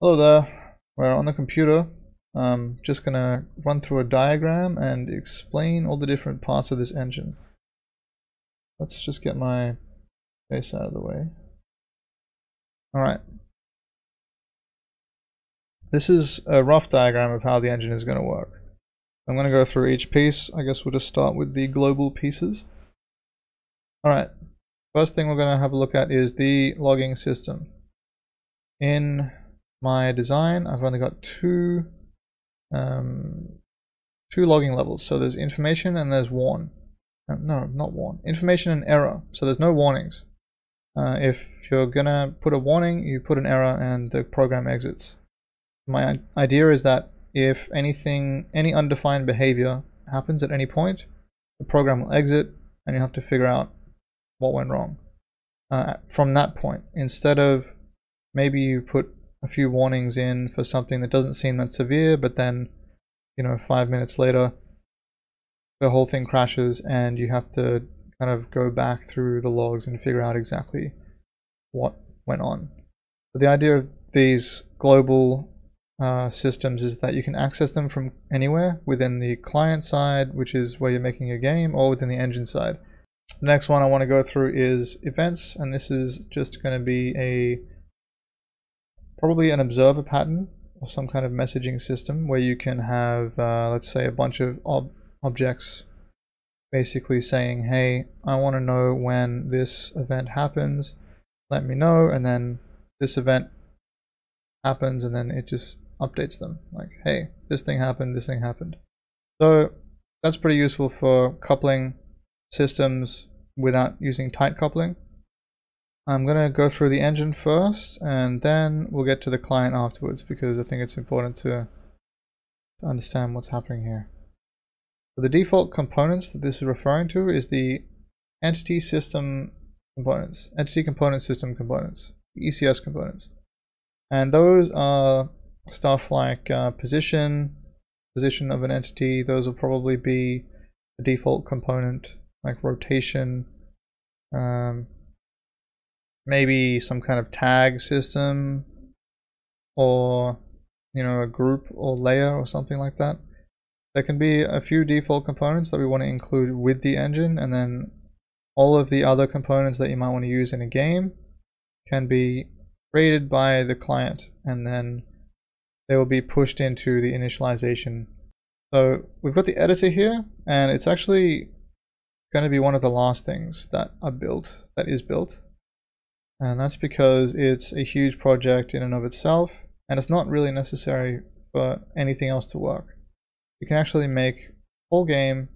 Hello there, we're on the computer. I'm just gonna run through a diagram and explain all the different parts of this engine. Let's just get my face out of the way. Alright. This is a rough diagram of how the engine is going to work. I'm going to go through each piece. I guess we'll just start with the global pieces. Alright, first thing we're going to have a look at is the logging system. In my design, I've only got two um, two logging levels. So there's information and there's warn. No, no, not warn. Information and error. So there's no warnings. Uh, if you're gonna put a warning, you put an error and the program exits. My idea is that if anything, any undefined behavior happens at any point, the program will exit and you have to figure out what went wrong uh, from that point. Instead of maybe you put a few warnings in for something that doesn't seem that severe, but then, you know, five minutes later, the whole thing crashes and you have to kind of go back through the logs and figure out exactly what went on. But the idea of these global uh, systems is that you can access them from anywhere within the client side, which is where you're making a game, or within the engine side. The next one I want to go through is events, and this is just going to be a probably an observer pattern or some kind of messaging system where you can have, uh, let's say, a bunch of ob objects basically saying, hey, I want to know when this event happens, let me know, and then this event happens, and then it just updates them, like, hey, this thing happened, this thing happened. So that's pretty useful for coupling systems without using tight coupling. I'm going to go through the engine first and then we'll get to the client afterwards because I think it's important to, understand what's happening here. So the default components that this is referring to is the entity system components, entity component system components, ECS components. And those are stuff like uh, position, position of an entity, those will probably be the default component, like rotation, um, maybe some kind of tag system or you know a group or layer or something like that. There can be a few default components that we want to include with the engine and then all of the other components that you might want to use in a game can be created by the client and then they will be pushed into the initialization. So we've got the editor here and it's actually going to be one of the last things that are built that is built and that's because it's a huge project in and of itself and it's not really necessary for anything else to work. You can actually make whole game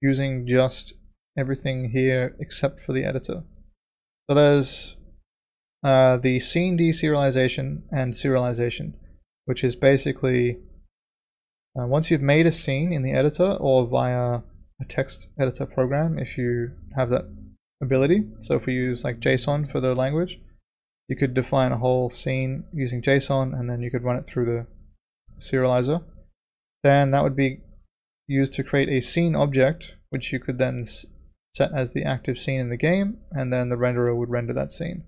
using just everything here except for the editor. So there's uh, the scene deserialization and serialization, which is basically uh, once you've made a scene in the editor or via a text editor program, if you have that ability. So if we use like JSON for the language, you could define a whole scene using JSON and then you could run it through the serializer. Then that would be used to create a scene object, which you could then set as the active scene in the game, and then the renderer would render that scene.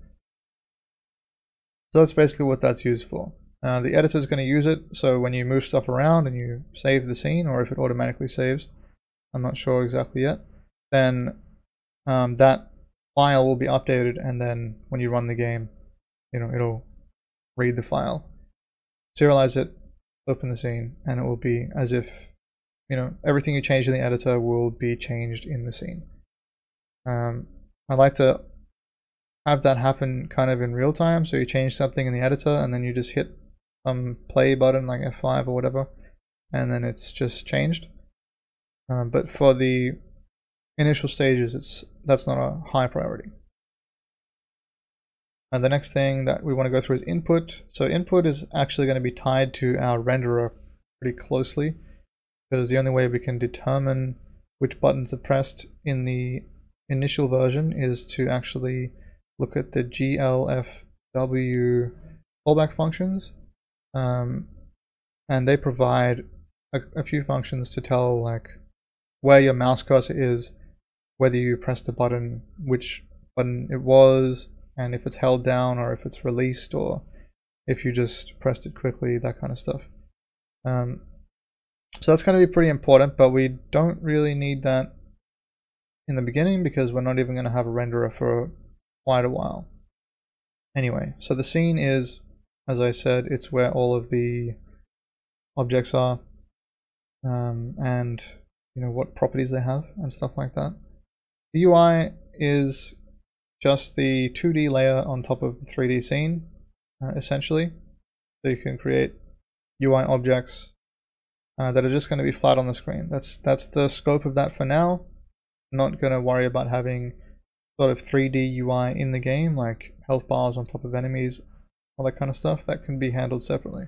So that's basically what that's used for. Uh, the editor is going to use it, so when you move stuff around and you save the scene, or if it automatically saves, I'm not sure exactly yet, then um, that file will be updated and then when you run the game, you know, it'll read the file, serialize it, open the scene, and it will be as if, you know, everything you change in the editor will be changed in the scene. Um, I like to have that happen kind of in real time. So you change something in the editor and then you just hit some play button like F5 or whatever, and then it's just changed. Um, but for the initial stages, it's that's not a high priority. And the next thing that we want to go through is input. So input is actually going to be tied to our renderer pretty closely because the only way we can determine which buttons are pressed in the initial version is to actually look at the GLFW callback functions. Um, and they provide a, a few functions to tell like where your mouse cursor is whether you press the button, which button it was, and if it's held down or if it's released or if you just pressed it quickly, that kind of stuff. Um, so that's going to be pretty important, but we don't really need that in the beginning because we're not even going to have a renderer for quite a while. Anyway, so the scene is, as I said, it's where all of the objects are um, and you know what properties they have and stuff like that. The UI is just the 2D layer on top of the 3D scene, uh, essentially. So you can create UI objects uh, that are just going to be flat on the screen. That's that's the scope of that for now. I'm not going to worry about having sort of 3D UI in the game, like health bars on top of enemies, all that kind of stuff. That can be handled separately.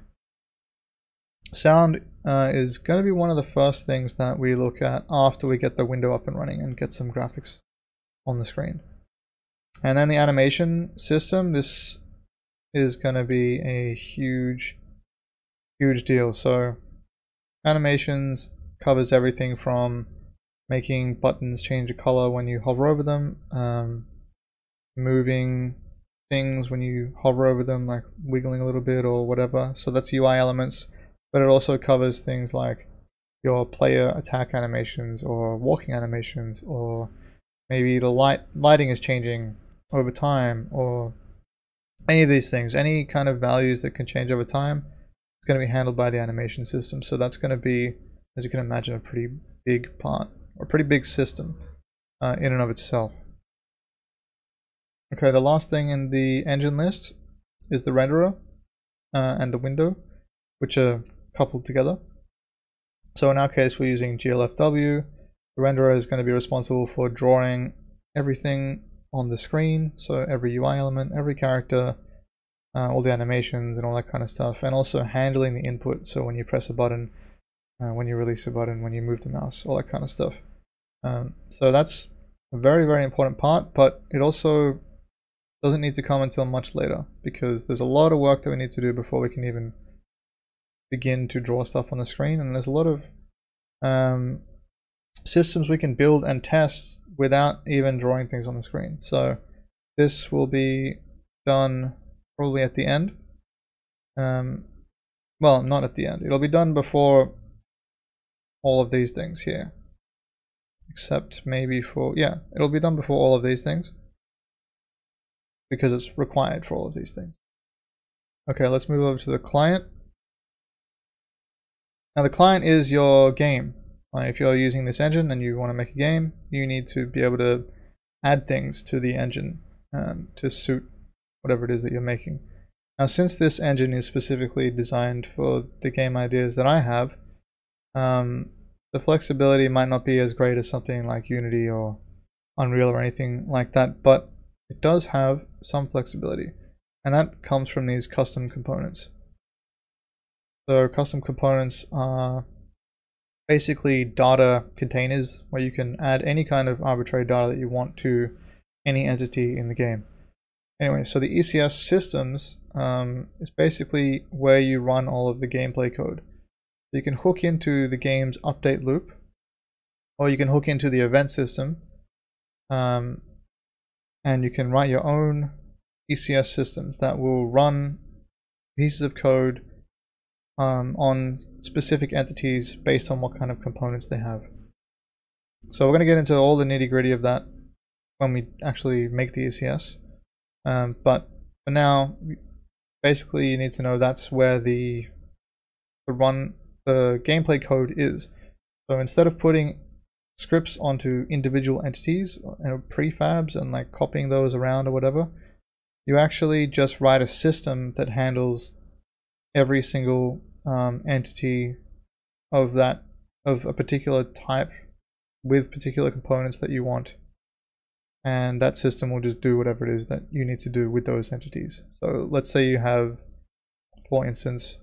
Sound uh, is going to be one of the first things that we look at after we get the window up and running and get some graphics on the screen. And then the animation system, this is going to be a huge, huge deal. So animations covers everything from making buttons change a color when you hover over them, um, moving things when you hover over them, like wiggling a little bit or whatever. So that's UI elements but it also covers things like your player attack animations or walking animations or maybe the light lighting is changing over time or any of these things. Any kind of values that can change over time is going to be handled by the animation system. So that's going to be as you can imagine a pretty big part or pretty big system uh, in and of itself. Okay the last thing in the engine list is the renderer uh, and the window which are coupled together. So in our case, we're using GLFW. The renderer is going to be responsible for drawing everything on the screen. So every UI element, every character, uh, all the animations and all that kind of stuff. And also handling the input. So when you press a button, uh, when you release a button, when you move the mouse, all that kind of stuff. Um, so that's a very, very important part, but it also doesn't need to come until much later because there's a lot of work that we need to do before we can even begin to draw stuff on the screen and there's a lot of um, systems we can build and test without even drawing things on the screen. So this will be done probably at the end. Um, well, not at the end. It'll be done before all of these things here. Except maybe for, yeah, it'll be done before all of these things. Because it's required for all of these things. Okay, let's move over to the client. Now the client is your game. Like if you're using this engine and you want to make a game, you need to be able to add things to the engine um, to suit whatever it is that you're making. Now since this engine is specifically designed for the game ideas that I have, um, the flexibility might not be as great as something like Unity or Unreal or anything like that, but it does have some flexibility. And that comes from these custom components. So custom components are basically data containers where you can add any kind of arbitrary data that you want to any entity in the game. Anyway, so the ECS systems um, is basically where you run all of the gameplay code. You can hook into the game's update loop, or you can hook into the event system, um, and you can write your own ECS systems that will run pieces of code um, on specific entities based on what kind of components they have. So we're going to get into all the nitty gritty of that when we actually make the ECS. Um, but for now, basically you need to know that's where the, the run, the gameplay code is. So instead of putting scripts onto individual entities and prefabs and like copying those around or whatever, you actually just write a system that handles every single um, entity of that of a particular type with particular components that you want. And that system will just do whatever it is that you need to do with those entities. So let's say you have for instance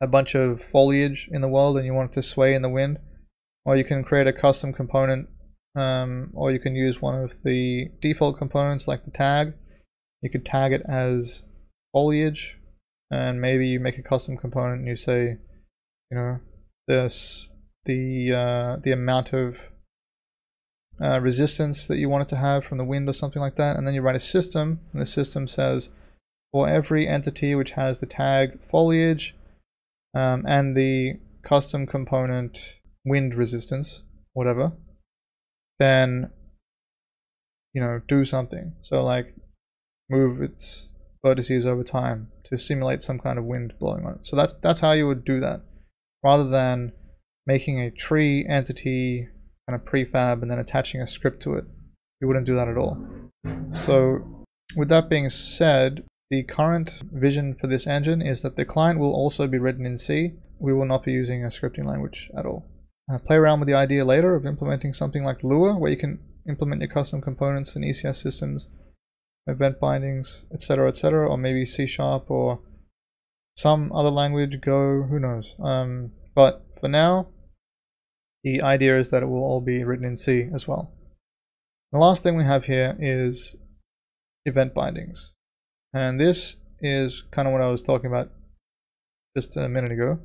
a bunch of foliage in the world and you want it to sway in the wind or you can create a custom component um, or you can use one of the default components like the tag. You could tag it as foliage and maybe you make a custom component and you say you know this the uh, the amount of uh, resistance that you want it to have from the wind or something like that and then you write a system and the system says for every entity which has the tag foliage um, and the custom component wind resistance, whatever, then you know do something. So like move its vertices over time to simulate some kind of wind blowing on it. So that's that's how you would do that, rather than making a tree entity kind of prefab and then attaching a script to it. You wouldn't do that at all. So with that being said, the current vision for this engine is that the client will also be written in C. We will not be using a scripting language at all. Uh, play around with the idea later of implementing something like Lua, where you can implement your custom components in ECS systems, event bindings, etc., etc., or maybe C Sharp or some other language, Go, who knows. Um, but for now, the idea is that it will all be written in C as well. The last thing we have here is event bindings. And this is kind of what I was talking about just a minute ago,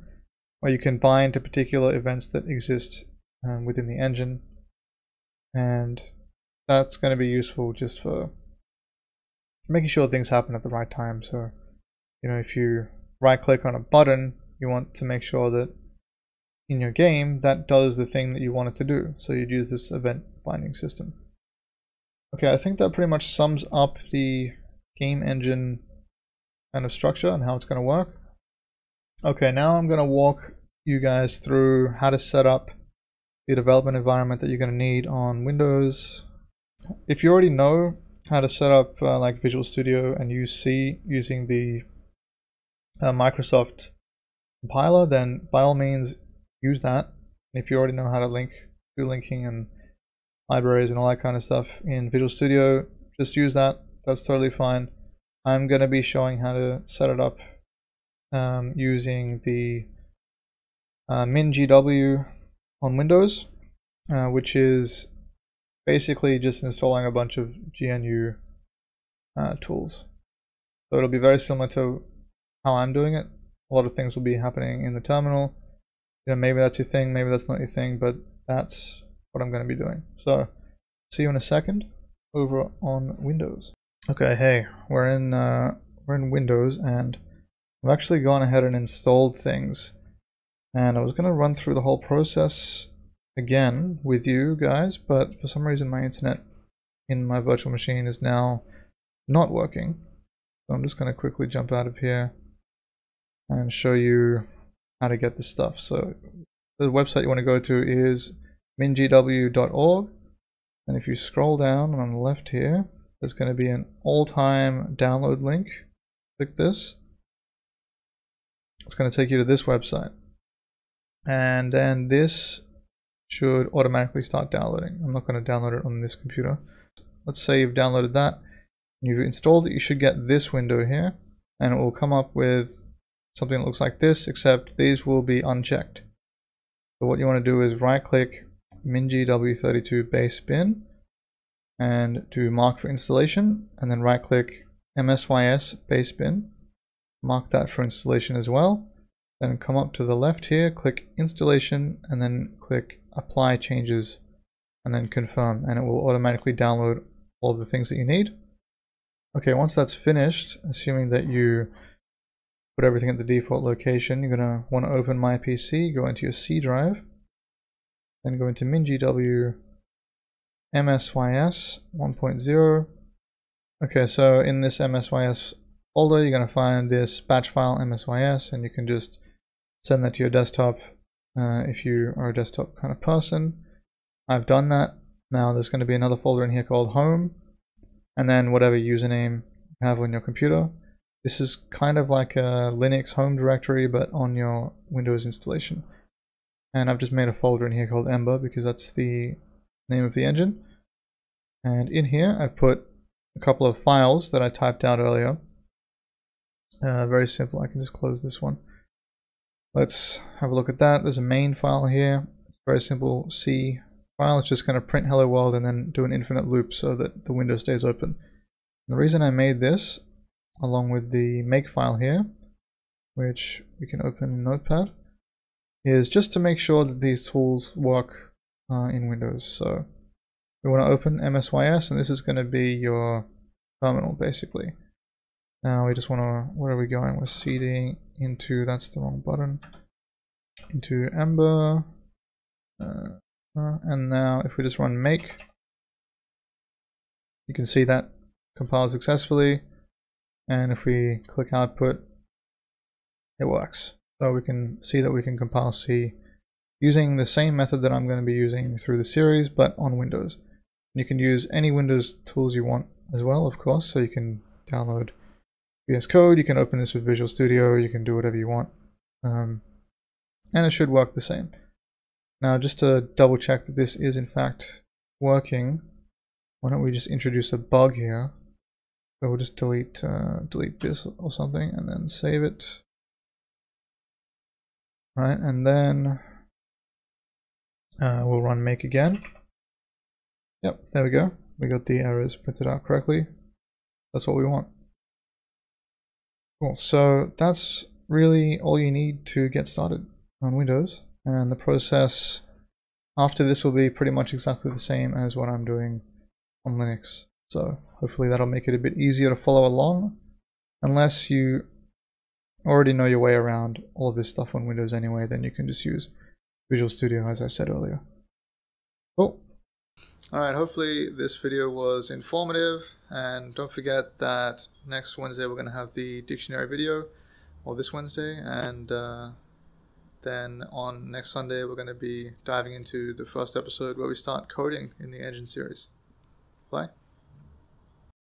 where you can bind to particular events that exist um, within the engine. And that's going to be useful just for making sure things happen at the right time. So, you know, if you right click on a button, you want to make sure that in your game that does the thing that you want it to do. So you'd use this event binding system. Okay, I think that pretty much sums up the game engine kind of structure and how it's going to work. Okay, now I'm going to walk you guys through how to set up the development environment that you're going to need on Windows. If you already know how to set up uh, like Visual Studio and use C using the uh, Microsoft compiler, then by all means use that. And if you already know how to link, do linking and libraries and all that kind of stuff in Visual Studio, just use that. That's totally fine. I'm going to be showing how to set it up um, using the uh, MinGW on Windows, uh, which is basically just installing a bunch of GNU uh, tools. So it'll be very similar to how I'm doing it. A lot of things will be happening in the terminal. You know, maybe that's your thing, maybe that's not your thing, but that's what I'm going to be doing. So, see you in a second over on Windows. Okay, hey, we're in uh, we're in Windows, and I've actually gone ahead and installed things. And I was going to run through the whole process again with you guys, but for some reason my internet in my virtual machine is now not working. So I'm just going to quickly jump out of here and show you how to get this stuff. So the website you want to go to is mingw.org and if you scroll down on the left here there's going to be an all-time download link. Click this. It's going to take you to this website. And then this should automatically start downloading. I'm not going to download it on this computer. Let's say you've downloaded that. You've installed it, you should get this window here. And it will come up with something that looks like this, except these will be unchecked. So what you want to do is right click MinGW32 base bin and do mark for installation and then right click MSYS base bin. Mark that for installation as well. Then come up to the left here, click installation and then click apply changes and then confirm and it will automatically download all of the things that you need. Okay, once that's finished, assuming that you put everything at the default location, you're going to want to open my PC, go into your C drive, then go into MinGW MSYS 1.0. Okay, so in this MSYS folder, you're going to find this batch file MSYS, and you can just send that to your desktop uh, if you are a desktop kind of person. I've done that. Now there's going to be another folder in here called home, and then whatever username you have on your computer. This is kind of like a Linux home directory, but on your Windows installation. And I've just made a folder in here called Ember because that's the name of the engine. And in here, I've put a couple of files that I typed out earlier. Uh, very simple. I can just close this one. Let's have a look at that. There's a main file here. It's very simple C file. It's just going to print hello world and then do an infinite loop so that the window stays open. And the reason I made this, along with the make file here, which we can open in Notepad, is just to make sure that these tools work uh, in Windows. So we want to open MSYS and this is going to be your terminal basically. Now we just want to, where are we going? We're seeding into, that's the wrong button, into Ember. Uh, uh, and now if we just run make, you can see that compiled successfully. And if we click output, it works. So we can see that we can compile C using the same method that I'm going to be using through the series, but on Windows. You can use any Windows tools you want as well, of course, so you can download VS Code, you can open this with Visual Studio, you can do whatever you want. Um, and it should work the same. Now, just to double check that this is in fact working, why don't we just introduce a bug here. So we'll just delete, uh, delete this or something and then save it. Right, and then uh, we'll run make again. Yep, there we go. We got the errors printed out correctly. That's what we want. Cool, so that's really all you need to get started on Windows. And the process after this will be pretty much exactly the same as what I'm doing on Linux. So hopefully that'll make it a bit easier to follow along. Unless you already know your way around all of this stuff on Windows anyway, then you can just use Visual Studio as I said earlier. Cool. Alright, hopefully this video was informative and don't forget that next Wednesday we're going to have the dictionary video or this Wednesday and uh, then on next Sunday we're going to be diving into the first episode where we start coding in the engine series. Bye.